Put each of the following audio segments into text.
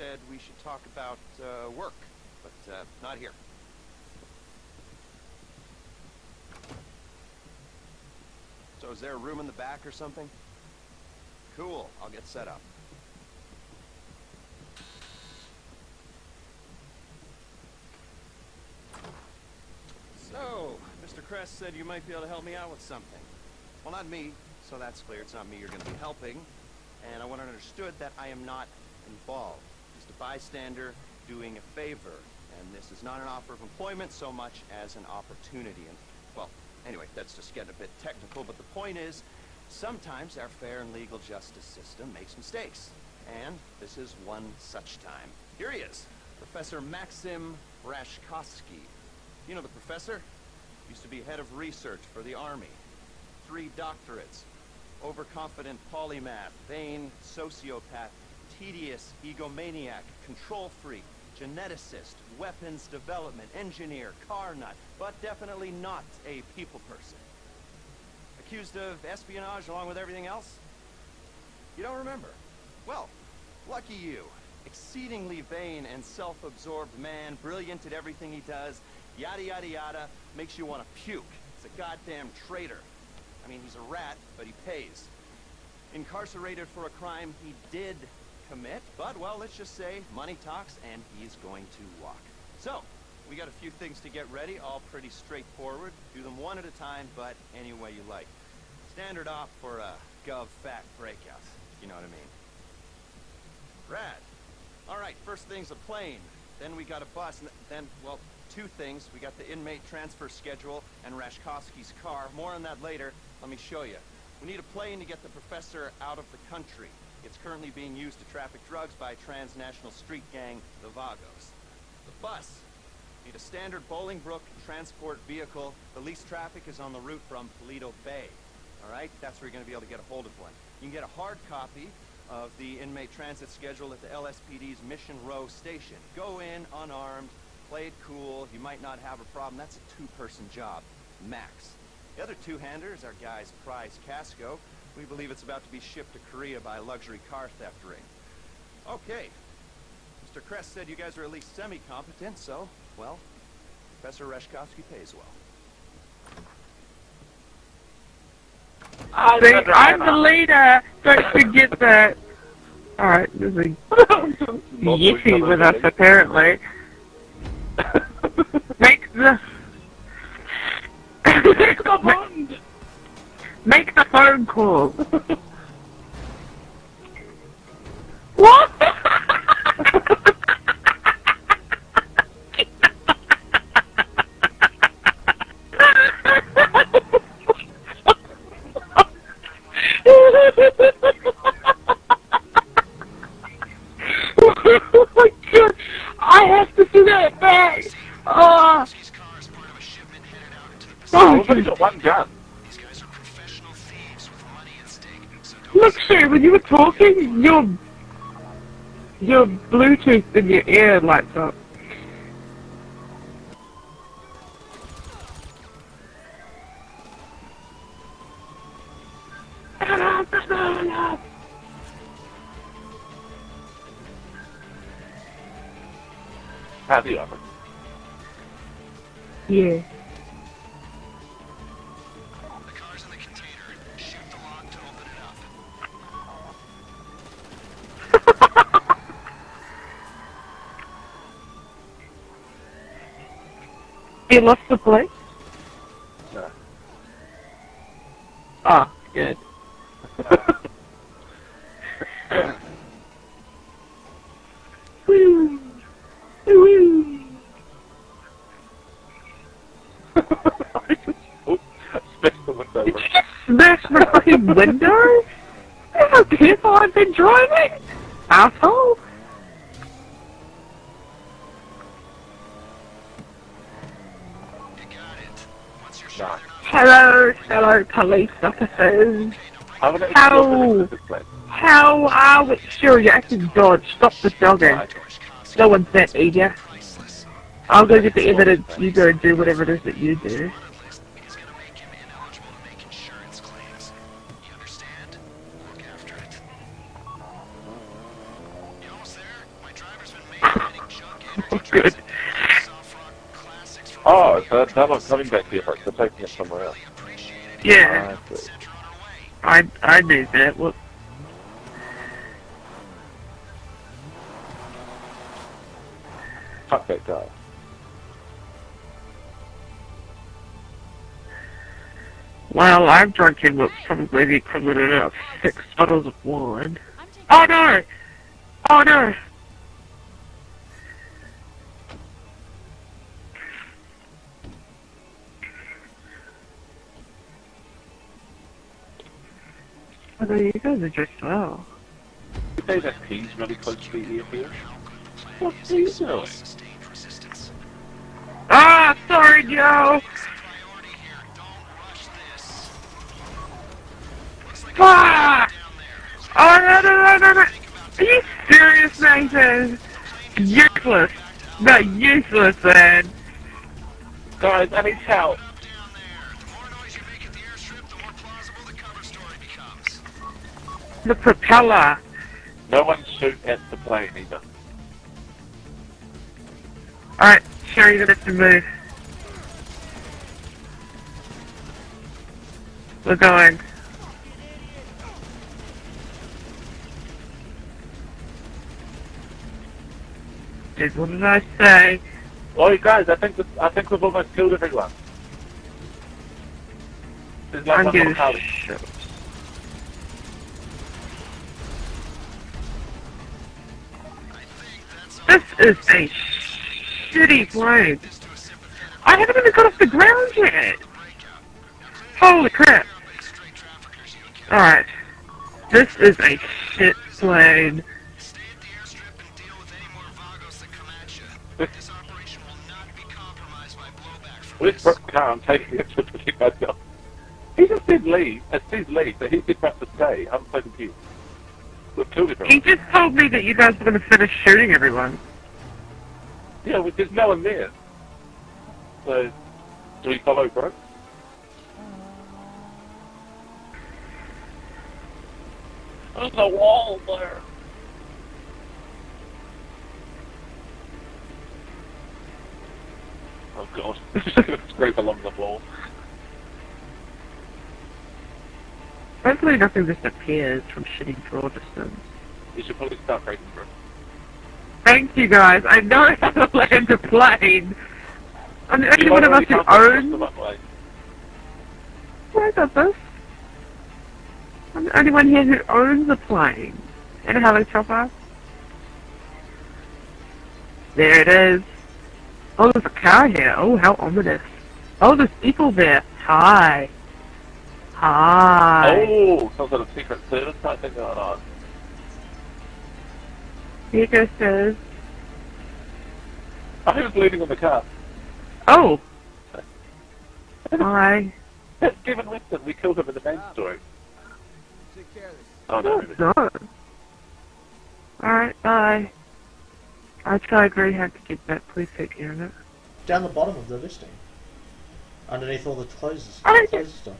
said we should talk about uh, work, but uh, not here. So is there a room in the back or something? Cool, I'll get set up. So, Mr. Crest said you might be able to help me out with something. Well, not me, so that's clear. It's not me you're going to be helping. And I want it understood that I am not involved. A bystander doing a favor. And this is not an offer of employment so much as an opportunity. And, well, anyway, that's just getting a bit technical, but the point is, sometimes our fair and legal justice system makes mistakes. And this is one such time. Here he is, Professor Maxim Rashkovsky. You know the professor? Used to be head of research for the Army. Three doctorates. Overconfident polymath, vain sociopath, tedious egomaniac, control freak, geneticist, weapons development, engineer, car nut, but definitely not a people person. Accused of espionage along with everything else? You don't remember? Well, lucky you. Exceedingly vain and self-absorbed man, brilliant at everything he does, yada yada yada, makes you want to puke. He's a goddamn traitor. I mean, he's a rat, but he pays. Incarcerated for a crime he did commit, but, well, let's just say money talks, and he's going to walk. So, we got a few things to get ready, all pretty straightforward. Do them one at a time, but any way you like. Standard off for a gov fact breakout, you know what I mean. Rad. All right, first thing's a plane. Then we got a bus, and then, well, two things. We got the inmate transfer schedule and Rashkovsky's car. More on that later. Let me show you. We need a plane to get the professor out of the country. It's currently being used to traffic drugs by transnational street gang, the Vagos. The bus. Need a standard Bolingbroke transport vehicle. The least traffic is on the route from Paleto Bay. All right? That's where you're going to be able to get a hold of one. You can get a hard copy of the inmate transit schedule at the LSPD's Mission Row station. Go in unarmed, play it cool, you might not have a problem. That's a two-person job, max. The other two-handers are guy's prize Casco. We believe it's about to be shipped to Korea by a luxury car theft ring. Okay. Mr. Crest said you guys are at least semi-competent, so, well, Professor Rashkovsky pays well. See, I'm the leader. Don't forget that. Alright, there's a Yeti with us apparently. Make the make, make the phone call. what? oh my god! I have to do that back! Oh! Ah. His car is part of a shipment headed out into the Oh, Pacific. Only got one gun. Look, sir, when you were talking, your your Bluetooth in your ear lights up. Have the offer. Yeah. You lost the place? No. Ah, good. Woo. Woo. Oops, smashed the window. Did you just smash my fucking window? How careful I've been driving? Asshole! Hello, fellow police officers. I'm gonna Ow. explore this place. How are we? Sure, you're acting dodge. Stop the jogging. Rashkovsky No one's that eager. I'll go get the evidence. You go and do whatever it is that you do. Wanted Oh, so they're not coming back here, folks. They're taking it somewhere else. Yeah, ah, I see. I I knew that. Well, Fuck that guy. well, I'm drinking in what's probably the equivalent of about six bottles of wine. Oh no! Oh no! Although you guys are just slow. You say that he's really close to the ear here? What's he doing? Ah, sorry, Joe! Fuck! Oh, no, no, no, no, no! Are you serious, Nathan? Useless! No, useless, man! Guys, I need help. The propeller! No one shoot at the plane either. Alright, Sherry, you're gonna have to move. We're going. Dude, what did I say? Oh, you guys, I think that, I think we've almost killed everyone. There's like I'm one more This is a shitty plane. I haven't even got off the ground yet. Holy crap. Alright. This is a shit plane. Brooke car? I'm taking it to protect myself. He just said leave. It says leave, so he said us to stay. I'm so confused. We've. He just told me that you guys were going to finish shooting everyone. Yeah, well, there's no one there. So, do we follow Brooke? There's a wall there. Oh god. Scrape along the wall. Hopefully nothing just appears from shitting draw distance. You should probably start breaking Brooke. Thank you guys. I know how to land a plane. I'm the only one of us who can't cross the owns. runway. I got this. I'm the only one here who owns a plane and a helicopter. There it is. Oh, there's a car here. Oh, how ominous. Oh, there's people there. Hi. Hi. Oh, some sort of secret service type thing going on. Here goes says. Oh, he was leaning on the car. Oh. Hi. That's Kevin Winston. We killed him in the main story. Oh No, no. it's not. Alright, bye. I try very hard to get that. Please take care it. Down the bottom of the listing. Underneath all the closes. I don't closes stuff.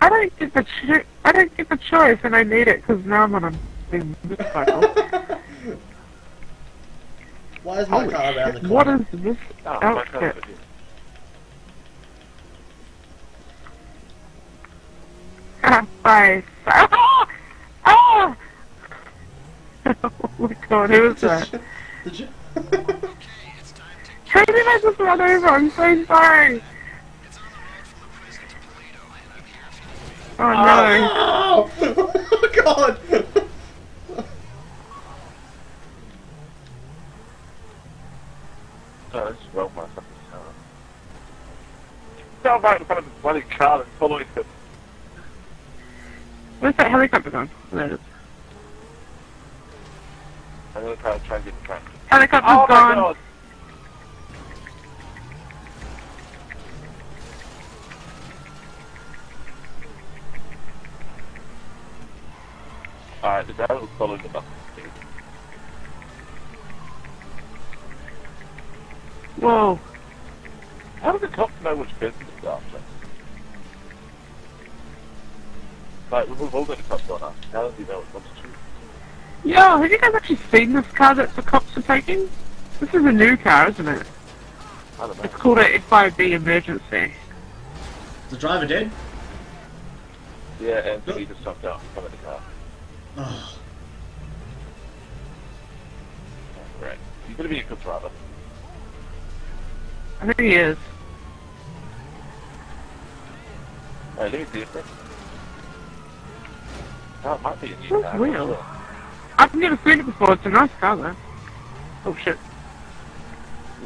I don't get the cho- I don't get the choice, and I need it because now I'm on a big motorcycle. Why is my Holy car around the corner? what is this Oh, my outfit? car's over here. Bye. Ah! Ah! oh my god, who was that? Did you? How did I just run over? I'm so sorry. Oh ah. no. oh god! Oh, this is well my fucking car. Down back in front of the bloody car and following him. Where's that helicopter gone? There it is. I'm gonna try, try and get the car. Helicopter's Oh my gone. Alright, the guy was following the bus. Whoa. How do the cops know which person to go after? Like, we've all got the cops on us. How does he know which one to choose? Yo, have you guys actually seen this car that the cops are taking? This is a new car, isn't it? I don't know. It's called a FIB emergency. The driver dead? Yeah, and he just jumped out from the car. Oh, Right. You're gonna be a good driver. I think he is. Hey, let me see it first. Oh, it might be a new That's weird. I've never seen it before. It's a nice car though. Oh shit.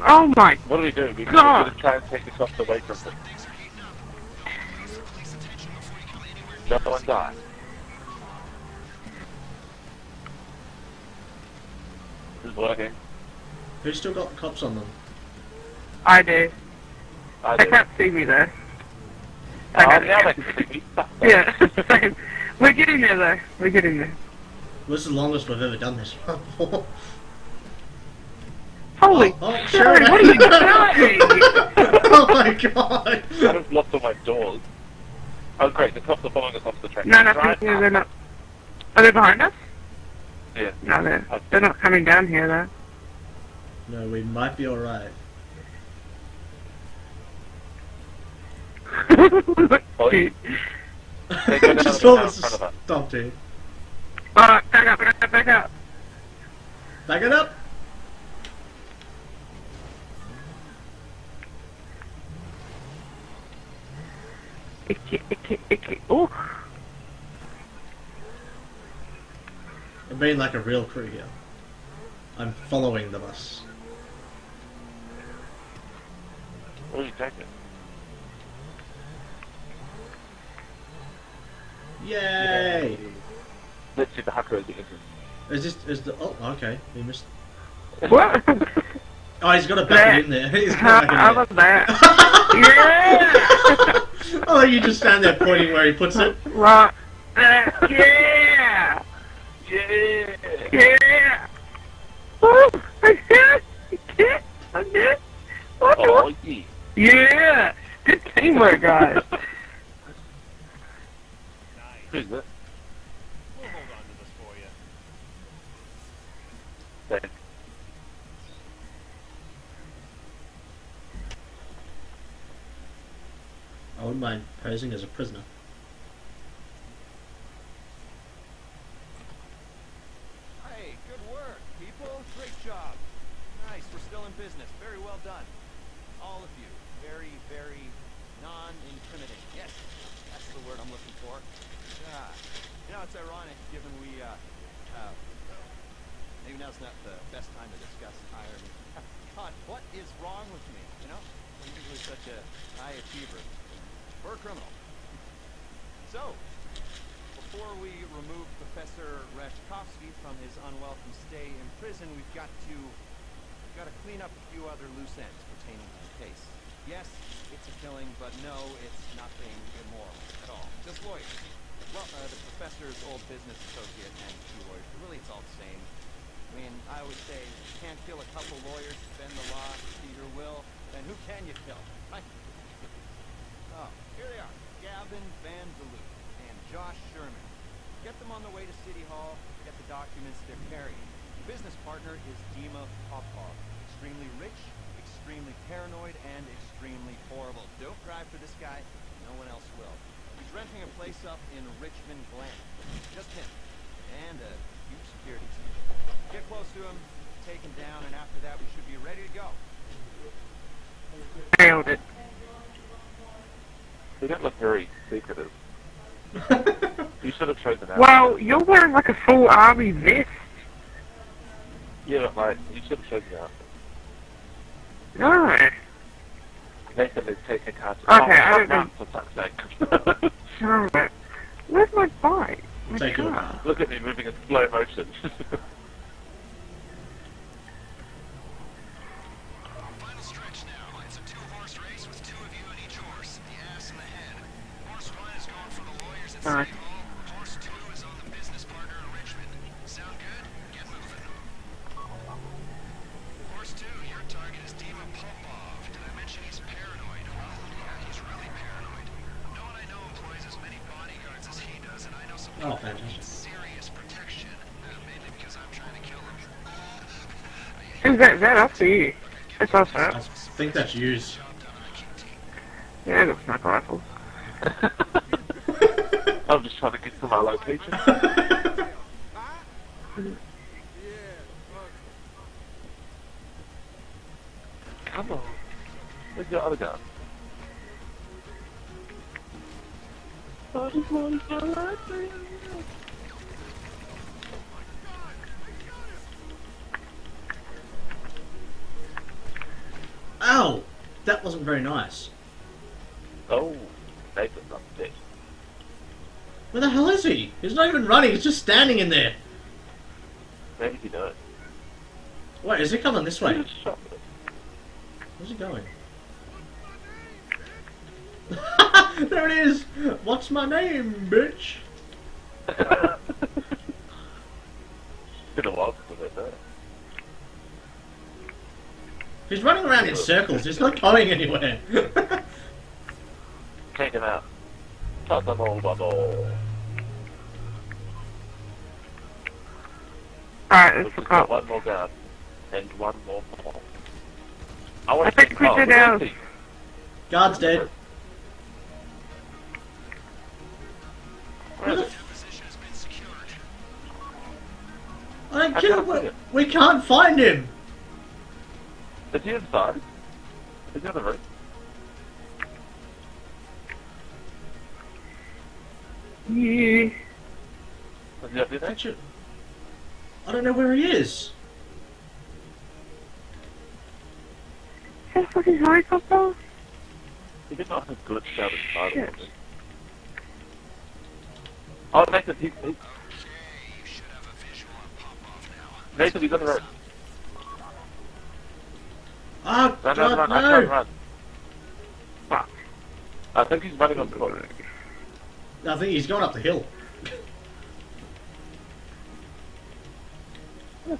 Oh my. What do we do? We- We're God. gonna try and take this off the way from them. No one die. Working. who's still got the cops on them? I do. I They do. can't see me though. Oh, Okay. now they can see me. Yeah. We're getting there though. We're getting there. This is the longest we've ever done this one. Holy Oh, oh, shit! What are you doing? oh my god! I just lost all my doors. Oh great, the cops are following us off the track. no, no, Right? yeah, they're not. Are they behind us? Yeah. No, they're they're not coming down here though. No, we might be alright. They go down Just the all car in front of us. stop, dude. Alright, back up, back up, back up. Back it up! Icky, icky, icky. Oh, I'm being like a real crew here. I'm following the bus. What are you taking? Yay! Let's see the hacker at the engine. Is this is the oh okay we missed what? oh he's got to back in there he's How, got how to was back that? it in there. oh you just stand there pointing where he puts it yeah! Right. Yeah! Yeah! Yeah! Oh, I did! I did! I did! What the- Oh, yeah. Yeah! Good teamwork, guys. Who's it? We'll hold on to this for you. Thanks. I wouldn't mind posing as a prisoner Hey, good work, people. Great job. Nice, we're still in business. Very well done. All of you. Very, very non-intimidating. Yes, that's the word I'm looking for. Yeah. You know, it's ironic given we, uh, uh, maybe now's not the best time to discuss irony. God, what is wrong with me? You know, I'm usually such a high achiever. We're a criminal. So, before we remove Professor Rashkovsky from his unwelcome stay in prison, we've got to we've got to clean up a few other loose ends pertaining to the case. Yes, it's a killing, but no, it's nothing immoral at all. Just lawyers. Well, uh, the professor's old business associate and two lawyers. Really, it's all the same. I mean, I always say, you can't kill a couple lawyers bend the law to your will, then who can you kill? Here they are. Gavin Van and Josh Sherman. Get them on the way to City Hall, get the documents they're carrying. Business partner is Dima Popov. Extremely rich, extremely paranoid, and extremely horrible. Don't cry for this guy. No one else will. He's renting a place up in Richman Glen. Just him. And a huge security team. Get close to him, take him down, and after that we should be ready to go. Nailed it. You don't look very secretive. You should have chosen out. Well, you're wearing like a full army vest. Yeah, but like, you should have chosen out. No. Nathan is taking cards. Okay, oh, I don't know. For fuck's sake. No. Where's my bike? My Take car. Look at me moving in slow motion. Oh, kill them. Who's that? Is that us or you? It's us, right? That's- think that's used. Yeah, I got sniper rifles. I'm just trying to get to my location. Come on. Where's your other gun? I just want to go right there. Ow! That wasn't very nice. Oh, Nathan's upset. Where the hell is he? He's not even running, he's just standing in there. Maybe he knows. Wait, is he coming this way? just shot me. Where's he going? there it is! What's my name, bitch? Been a while since I've heard He's running around in circles, he's not going anywhere. Take him out. Toss them all bubble. Alright, We've let's just got one more gun and one more ball. I want I to think take we oh, did where ours. is he? Guard's dead. I don't I care, can't we, we can't find him! Is he inside? Is he on the roof? Yeah. Is he up there? That's it. I don't know where he is. Is that a fucking helicopter? He did not have glitched out his side Shit. or something. Oh, Nathan, he's, he's, Okay, you should have a visual on Popov now. Nathan, he's on the roof. Oh, Run, God, run, run, I no! can't run. Fuck. I think he's running on the roof. I think he's going up the hill.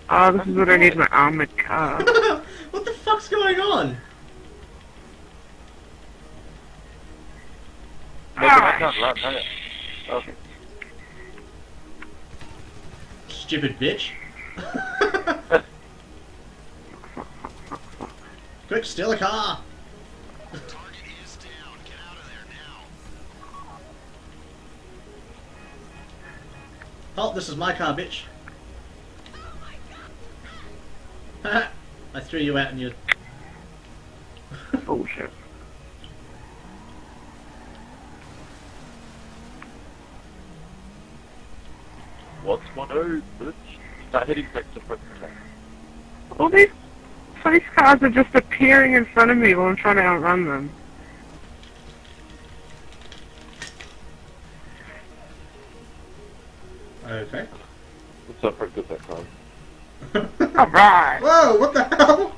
Oh, this is what I need my armored car. what the fuck's going on? Nathan, I can't run, hang on. Okay. Stupid bitch. Quick, steal a car! Target is down. Get out of there now. Oh, this is my car, bitch. I threw you out and you. Bullshit. What's one oh, bitch? Start hitting back to front attack. All these police cars are just appearing in front of me while I'm trying to outrun them. It's not very good that time. Alright! Whoa, what the hell?